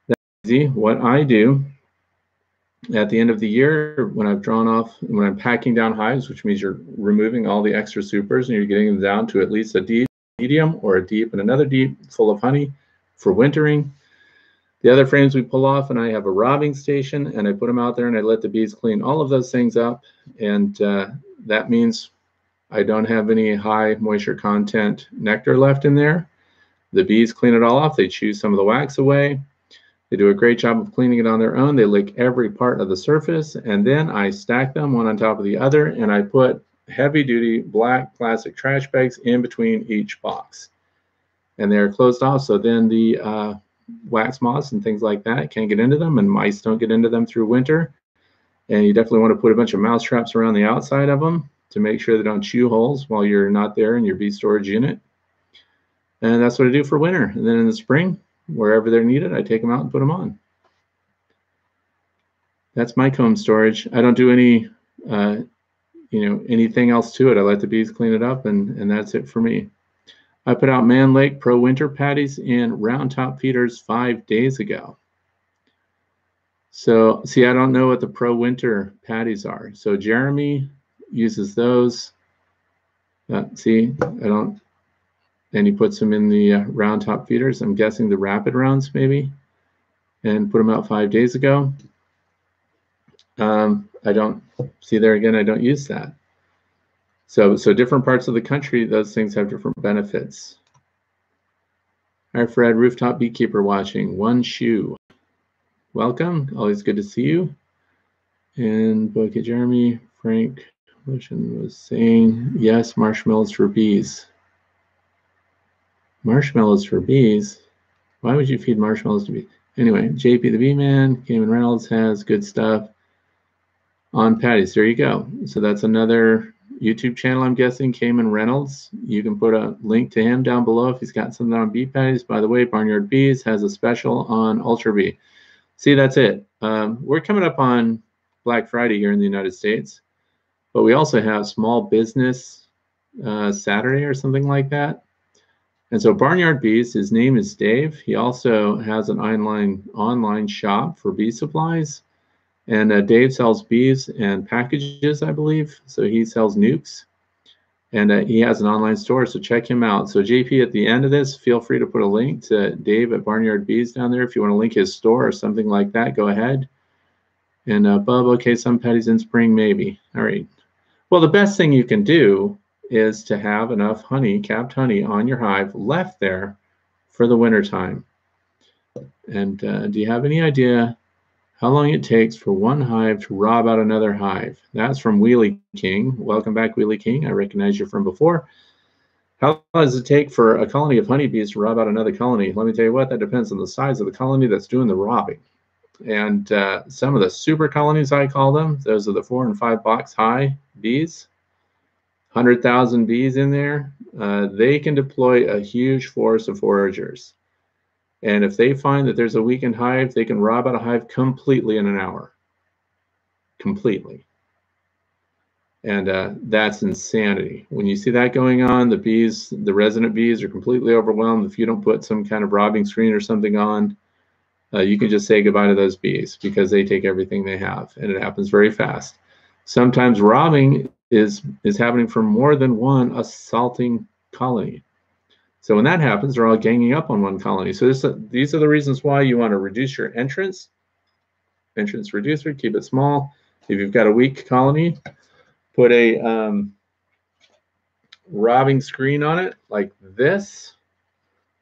That's easy. What I do at the end of the year, when I've drawn off, when I'm packing down hives, which means you're removing all the extra supers and you're getting them down to at least a deep medium or a deep and another deep full of honey for wintering. The other frames we pull off and I have a robbing station and I put them out there and I let the bees clean all of those things up. And uh, that means I don't have any high moisture content nectar left in there. The bees clean it all off. They chew some of the wax away. They do a great job of cleaning it on their own. They lick every part of the surface, and then I stack them one on top of the other, and I put heavy duty black plastic trash bags in between each box. And they're closed off, so then the uh, wax moths and things like that can't get into them, and mice don't get into them through winter. And you definitely want to put a bunch of mouse traps around the outside of them to make sure they don't chew holes while you're not there in your bee storage unit. And that's what I do for winter. And then in the spring, wherever they're needed, I take them out and put them on. That's my comb storage. I don't do any, uh, you know, anything else to it. I let the bees clean it up, and and that's it for me. I put out Mann Lake Pro Winter patties in round top feeders five days ago. So see, I don't know what the pro winter patties are. So Jeremy uses those. Uh, see, I don't, and he puts them in the uh, round top feeders. I'm guessing the rapid rounds maybe, and put them out five days ago. Um, I don't see there again. I don't use that. So, so different parts of the country, those things have different benefits. Hi, Fred, rooftop beekeeper watching. One shoe welcome. Always good to see you. And Boca Jeremy, Frank Motion was saying, yes, marshmallows for bees. Marshmallows for bees? Why would you feed marshmallows to bees? Anyway, JP the Bee Man, Kamon Reynolds has good stuff on patties. There you go. So that's another YouTube channel, I'm guessing, Kamon Reynolds. You can put a link to him down below if he's got something on bee patties. By the way, Barnyard Bees has a special on Ultra Bee. See, that's it. Um, we're coming up on Black Friday here in the United States, but we also have Small Business uh, Saturday or something like that. And so Barnyard Bees, his name is Dave. He also has an online online shop for bee supplies. And uh, Dave sells bees and packages, I believe. So he sells nukes and uh, he has an online store so check him out. So jp at the end of this feel free to put a link to dave at barnyard bees down there. If you want to link his store or something like that go ahead. And uh, bub okay some patties in spring maybe. All right. Well the best thing you can do is to have enough honey capped honey on your hive left there for the winter time and uh, do you have any idea how long it takes for one hive to rob out another hive. That's from Wheelie King. Welcome back, Wheelie King. I recognize you from before. How long does it take for a colony of honeybees to rob out another colony? Let me tell you what, that depends on the size of the colony that's doing the robbing. And uh, some of the super colonies, I call them, those are the four and five box high bees, 100,000 bees in there, uh, they can deploy a huge force of foragers. And if they find that there's a weakened hive, they can rob out a hive completely in an hour. Completely. And uh, that's insanity. When you see that going on, the bees, the resident bees are completely overwhelmed. If you don't put some kind of robbing screen or something on, uh, you can just say goodbye to those bees because they take everything they have and it happens very fast. Sometimes robbing is, is happening for more than one assaulting colony. So when that happens, they're all ganging up on one colony. So this, these are the reasons why you want to reduce your entrance, entrance reducer, keep it small. If you've got a weak colony, put a um, robbing screen on it like this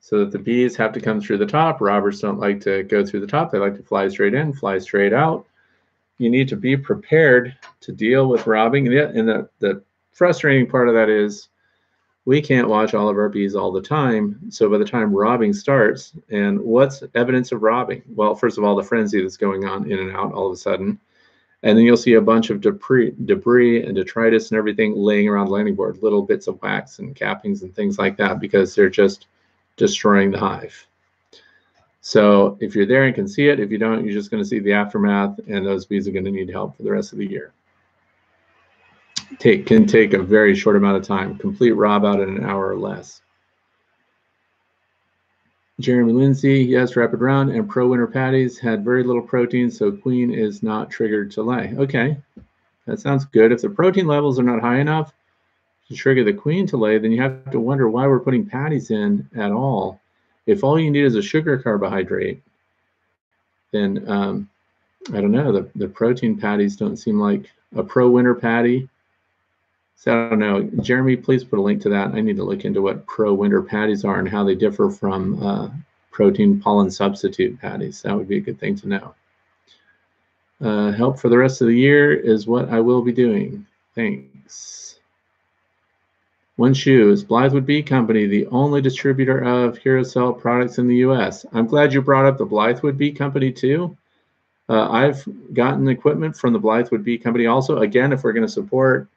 so that the bees have to come through the top. Robbers don't like to go through the top. They like to fly straight in, fly straight out. You need to be prepared to deal with robbing. And the, the frustrating part of that is we can't watch all of our bees all the time. So by the time robbing starts, and what's evidence of robbing? Well, first of all, the frenzy that's going on in and out all of a sudden. And then you'll see a bunch of debris, debris and detritus and everything laying around the landing board, little bits of wax and cappings and things like that, because they're just destroying the hive. So if you're there and can see it, if you don't, you're just going to see the aftermath, and those bees are going to need help for the rest of the year take can take a very short amount of time. Complete rob out in an hour or less. Jeremy Lindsay, yes, rapid round and pro winter patties had very little protein, so queen is not triggered to lay. Okay, that sounds good. If the protein levels are not high enough to trigger the queen to lay, then you have to wonder why we're putting patties in at all. If all you need is a sugar carbohydrate, then um, I don't know. The, the protein patties don't seem like a pro winter patty so I don't know. Jeremy, please put a link to that. I need to look into what pro winter patties are and how they differ from uh, protein pollen substitute patties. That would be a good thing to know. Uh, help for the rest of the year is what I will be doing. Thanks. One shoe is Blythewood Bee Company, the only distributor of Hero-Cell products in the U.S. I'm glad you brought up the Blythewood Bee Company too. Uh, I've gotten equipment from the Blythewood Bee Company also. Again, if we're going to support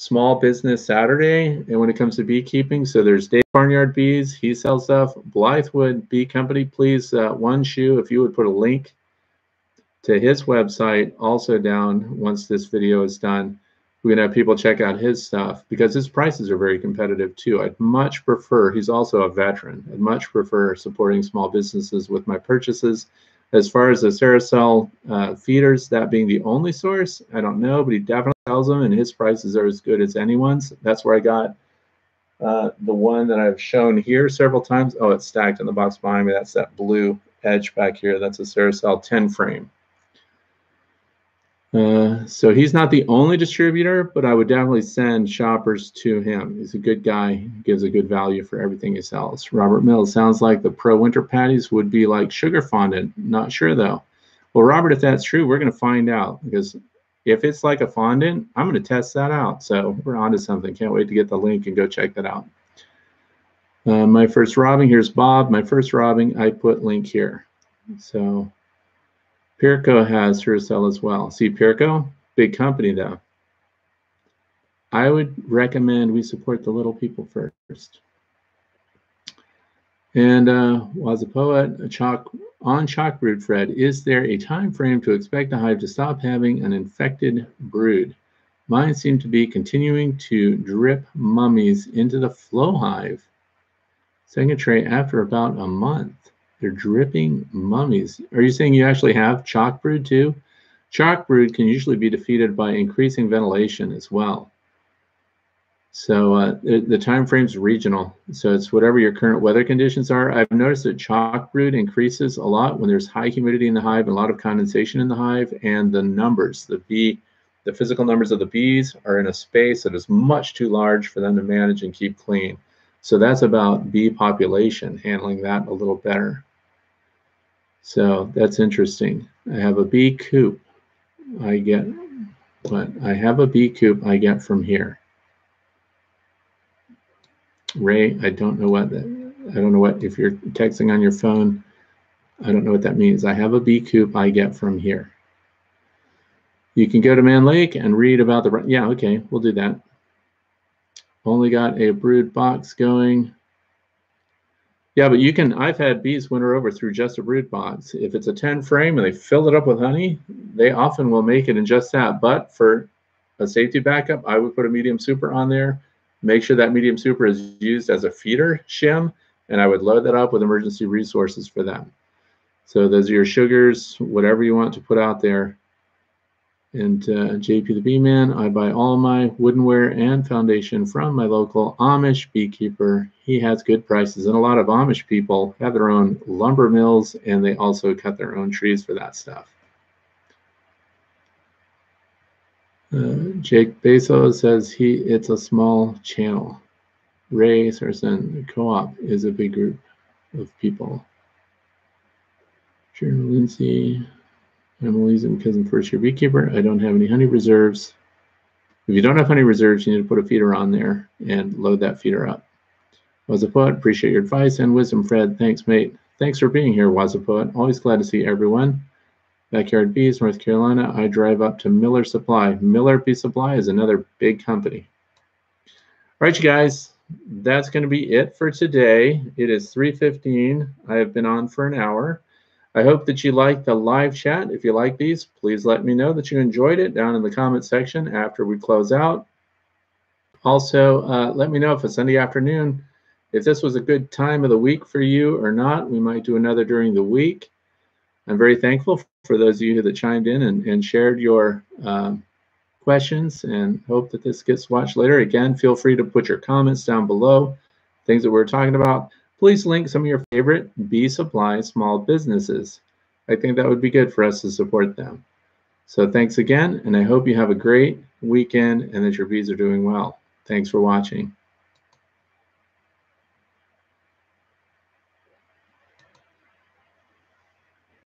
Small Business Saturday, and when it comes to beekeeping, so there's Dave Barnyard Bees, he sells stuff. Blythewood Bee Company, please, uh, one shoe, if you would put a link to his website also down once this video is done. We're gonna have people check out his stuff because his prices are very competitive too. I'd much prefer, he's also a veteran, I'd much prefer supporting small businesses with my purchases As far as the Sericel uh, feeders, that being the only source, I don't know, but he definitely sells them, and his prices are as good as anyone's. That's where I got uh, the one that I've shown here several times. Oh, it's stacked in the box behind me. That's that blue edge back here. That's a Sericel 10 frame. Uh, so he's not the only distributor, but I would definitely send shoppers to him. He's a good guy, gives a good value for everything he sells. Robert Mills sounds like the pro winter patties would be like sugar fondant. Not sure though. Well, Robert, if that's true, we're going to find out because if it's like a fondant, I'm going to test that out. So we're on to something. Can't wait to get the link and go check that out. Uh, my first robbing, here's Bob. My first robbing, I put link here. So Pierco has Sericel as well. See Pierco, big company though. I would recommend we support the little people first. And uh, was a poet, a chalk on chalk brood, Fred, is there a time frame to expect the hive to stop having an infected brood? Mine seem to be continuing to drip mummies into the flow hive. Second tray after about a month. They're dripping mummies. Are you saying you actually have chalk brood too? Chalk brood can usually be defeated by increasing ventilation as well. So uh, the, the time frame is regional. So it's whatever your current weather conditions are. I've noticed that chalk brood increases a lot when there's high humidity in the hive and a lot of condensation in the hive, and the numbers, the bee, the physical numbers of the bees are in a space that is much too large for them to manage and keep clean. So that's about bee population, handling that a little better. So that's interesting. I have a bee coop. I get what I have a bee coop I get from here. Ray, I don't know what that I don't know what if you're texting on your phone, I don't know what that means. I have a bee coop I get from here. You can go to Mann Lake and read about the yeah, okay, we'll do that. Only got a brood box going. Yeah, but you can, I've had bees winter over through just a brood box. If it's a 10 frame and they fill it up with honey, they often will make it in just that. But for a safety backup, I would put a medium super on there. Make sure that medium super is used as a feeder shim, and I would load that up with emergency resources for them. So those are your sugars, whatever you want to put out there. And uh, JP the Bee Man, I buy all my woodenware and foundation from my local Amish beekeeper. He has good prices, and a lot of Amish people have their own lumber mills, and they also cut their own trees for that stuff. Uh, Jake Bezos says he it's a small channel. Ray Sarson Co-op is a big group of people. Sharon Lindsay, Emily's because I'm first year beekeeper. I don't have any honey reserves. If you don't have honey reserves, you need to put a feeder on there and load that feeder up. Wazaput, appreciate your advice and wisdom, Fred. Thanks, mate. Thanks for being here, Wazaput. Always glad to see everyone. Backyard Bees, North Carolina. I drive up to Miller Supply. Miller Bee Supply is another big company. All right, you guys, that's going to be it for today. It is 3.15. I have been on for an hour. I hope that you liked the live chat. If you like these, please let me know that you enjoyed it down in the comment section after we close out. Also, uh, let me know if a Sunday afternoon, if this was a good time of the week for you or not. We might do another during the week. I'm very thankful for those of you that chimed in and, and shared your um, questions and hope that this gets watched later. Again, feel free to put your comments down below, things that we're talking about please link some of your favorite bee supply small businesses. I think that would be good for us to support them. So thanks again, and I hope you have a great weekend and that your bees are doing well. Thanks for watching.